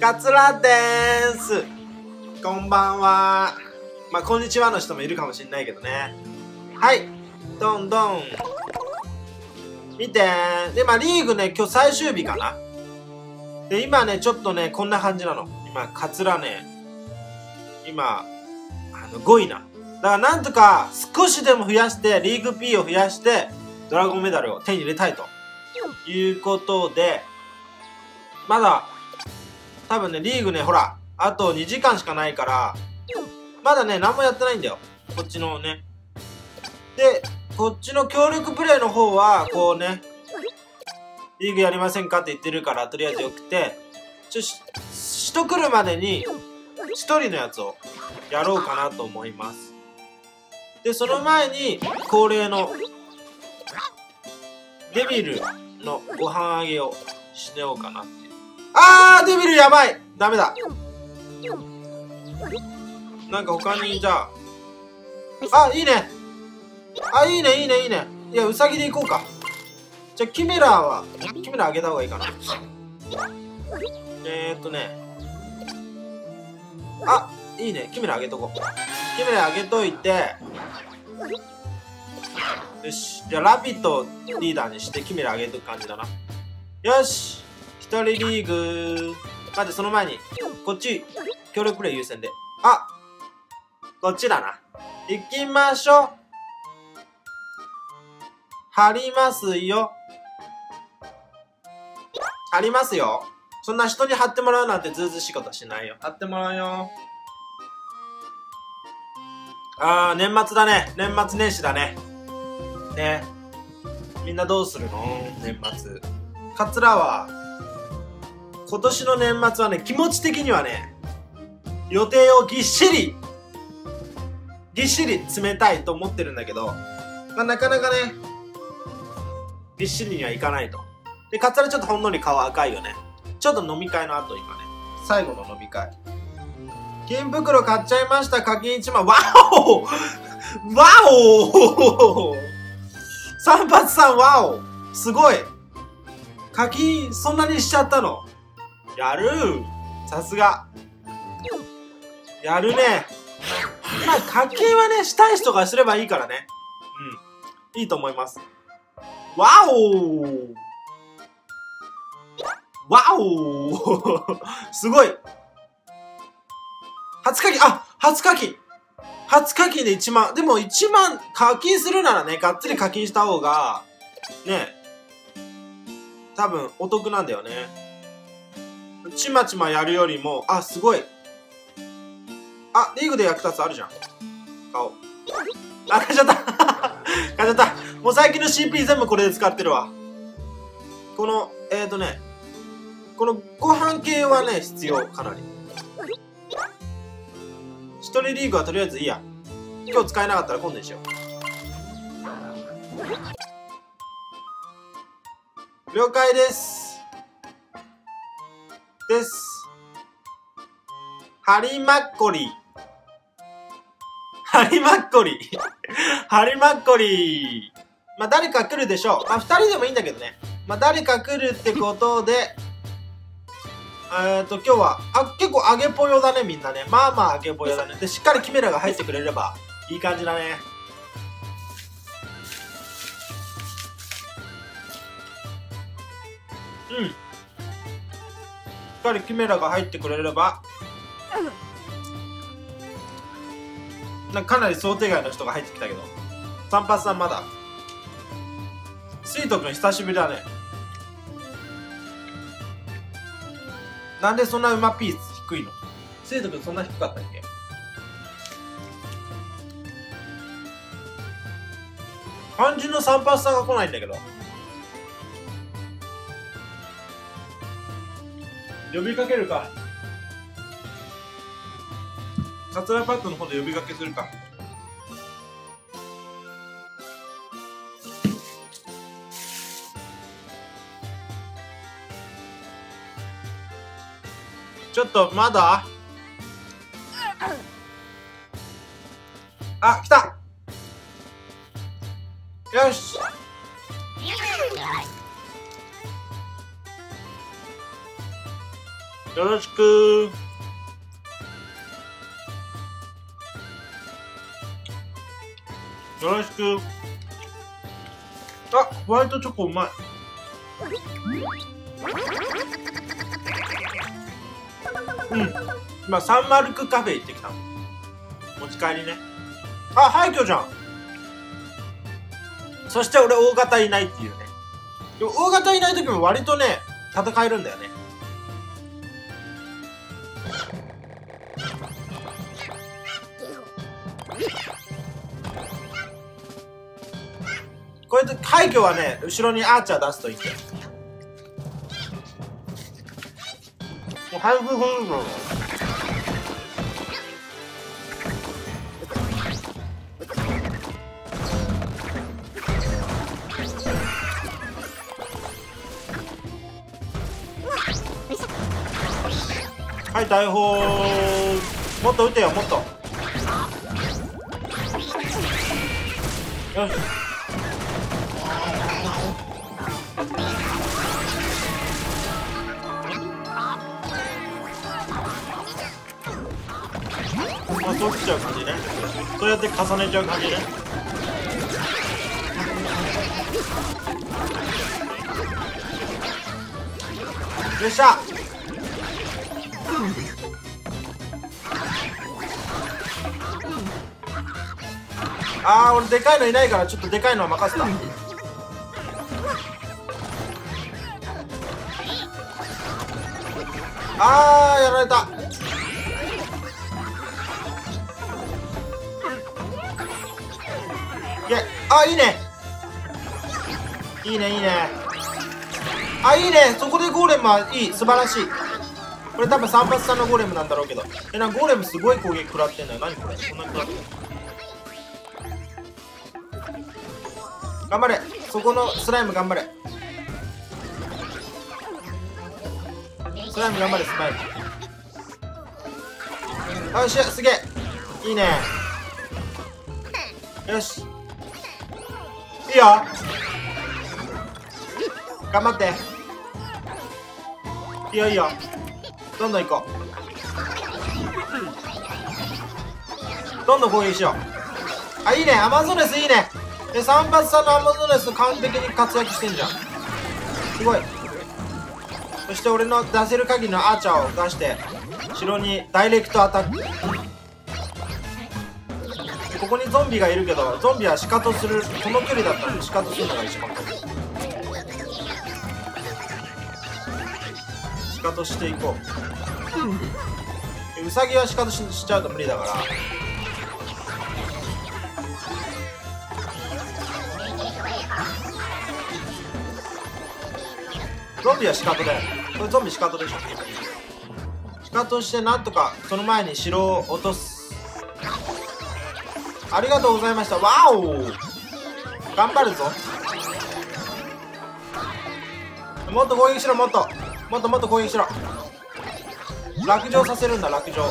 カツラです。こんばんは。まあこんにちはの人もいるかもしれないけどね。はい。どんどん。見て。でまあリーグね今日最終日かな。で今ねちょっとねこんな感じなの。今カツラね。今あの5位な。だからなんとか少しでも増やしてリーグ P を増やしてドラゴンメダルを手に入れたいということでまだ多分ねリーグねほらあと2時間しかないからまだね何もやってないんだよ。こっちのね。でこっちの協力プレイの方はこうねリーグやりませんかって言ってるからとりあえずよくてちょし人来るまでに1人のやつをやろうかなと思います。でその前に恒例のデビルのご飯あげをしようかなって。いうあーデビルやばい。ダメだ。なんか他にじゃあ。あいいね。あいいねいいねいいね。いやウサギで行こうか。じゃあキメラはキメラあげた方がいいかな。えー、っとね。あいいね。キメラあげとこう。キメラあげといて。よし。じゃあラビットリーダーにしてキメラあげとく感じだな。よし一人リーグ。待ってその前にこっち協力プレイ優先で。あこっちだな。行きましょう。貼りますよ。貼りますよ。そんな人に貼ってもらうなんてずうずしいことしないよ。貼ってもらうよ。あー年末だね。年末年始だね。ね。みんなどうするの？年末。カツラは今年の年末はね気持ち的にはね予定をぎっしりぎっしり詰めたいと思ってるんだけど、まあ、なかなかねぎっしりにはいかないと。でカツラちょっとほんのり顔赤いよね。ちょっと飲み会の後今ね。最後の飲み会。金袋買っちゃいました。課金1万。わおわお三発さんわおすごい。課金そんなにしちゃったの？やる。さすが。やるね。まあ課金はねしたい人がすればいいからね。うん。いいと思います。わおわおすごい。初課金あ初課金初課金で1万。でも1万課金するならねがっつり課金した方がね。多分お得なんだよね。ちまちまやるよりもあすごい。あリーグで役立つあるじゃん。顔。あ買っちゃった。買っちゃった。もう最近の CP 全部これで使ってるわ。このえっ、ー、とねこのご飯系はね必要かなり。一人リーグはとりあえずいいや。今日使えなかったら今度にしよう。了解です。ですハリマッコリハリマッコリハリマッコリまあ誰か来るでしょうまあ二人でもいいんだけどねまあ誰か来るってことでえっと、今日は、あ、結構揚げぽよだね、みんなね。まあまあ揚げぽよだね。で、しっかりキメラが入ってくれれば、いい感じだね。うん。かりキメラが入ってくれれば、なんかかなり想定外の人が入ってきたけど。サンパスさんまだ。スイート君久しぶりだね。なんでそんな馬ピース低いの？生徒君そんな低かったっけ？肝心の3パスさんが来ないんだけど呼びかけるか。カツラパッドの方で呼びかけするか。ちょっとまだ？あ来た。よし。よろしく。よろしく。あホワイトチョコうまい。うん。今サンマルクカフェ行ってきたの。持ち帰りね。あ廃墟じゃん。そして俺大型いないっていうね。でも大型いない時も割とね戦えるんだよね。これで快挙はね後ろにアーチャー出すといいんだよもう早く来るぞ大砲もっと撃てよもっと。よし。まあそうきちゃう感じね。そうやって重ねちゃう感じね。よっしゃ。あー俺でかいのいないからちょっとでかいのは任せた。あーやられた。いやあいいね。いいねいいね。あいいね。そこでゴーレムはいい。素晴らしい。これ多分3発さんのゴーレムなんだろうけど。えなゴーレムすごい攻撃食らってんだよ。何これ。こんなに食らってんの？頑張れ。そこのスライム頑張れ。スライム頑張れスライ。ムよしすげえ。いいね。よし。いいよ。頑張って。いいよいいよ。どんどん行こう。どんどん攻撃しよう。あいいね。アマゾネスいいね。で3発さんのアマゾネス完璧に活躍してんじゃん。すごい。そして俺の出せる限りのアーチャーを出して城にダイレクトアタック。ここにゾンビがいるけどゾンビはシカトするこの距離だったらシカトするのが一番シカトしていこう。ウサギはシカトしちゃうと無理だから。ゾンビはシカトだよこれゾンビシカトでしょ。シカトしてなんとかその前に城を落とすありがとうござい。ましたわお頑張るぞもっと攻撃しろもっともっともっと攻撃しろ落城させるんだ落城い。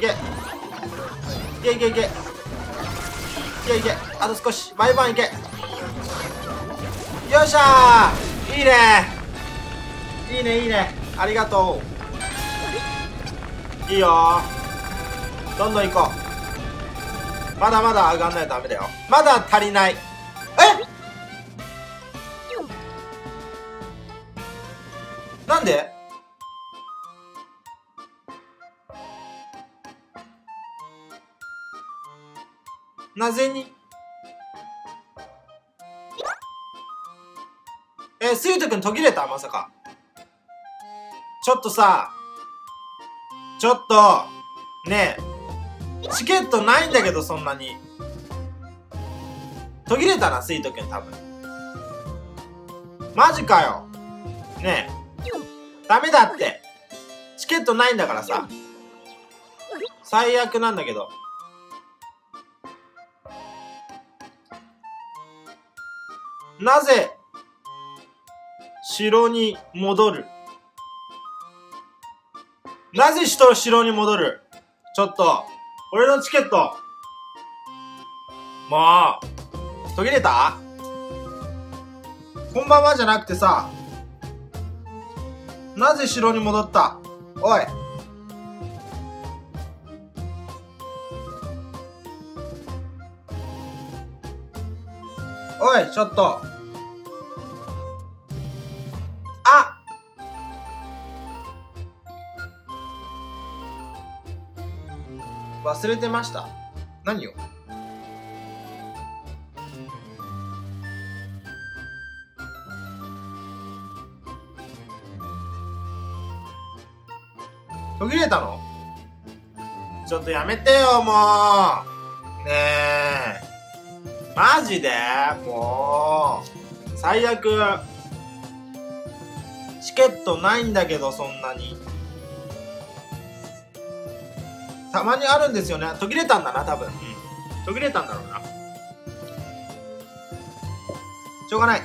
けい。けい。けい。けい。けい。けあと少し毎晩い。けよっしゃいいね。いいねいいね。ありがとう。いいよ。どんどん行こう。まだまだ上がんないとダメだよ。まだ足りない。え？なんで？なぜに？えスイート君途切れた？まさか。ちょっとさちょっとねえチケットないんだけどそんなに。途切れたなスイート君多分。マジかよ。ねえ。ダメだって。チケットないんだからさ。最悪なんだけど。なぜ城に戻る。なぜ人を城に戻る？ちょっと俺のチケット。もう途切れた？こんばんはじゃなくてさなぜ城に戻った？おい。おいちょっと。忘れてました？何を？途切れたの？ちょっとやめてよもう。ねえ。マジで？もう。最悪。チケットないんだけどそんなに。たまにあるんですよね。途切れたんだな多分、うん、途切れたんだろうな。しょうがない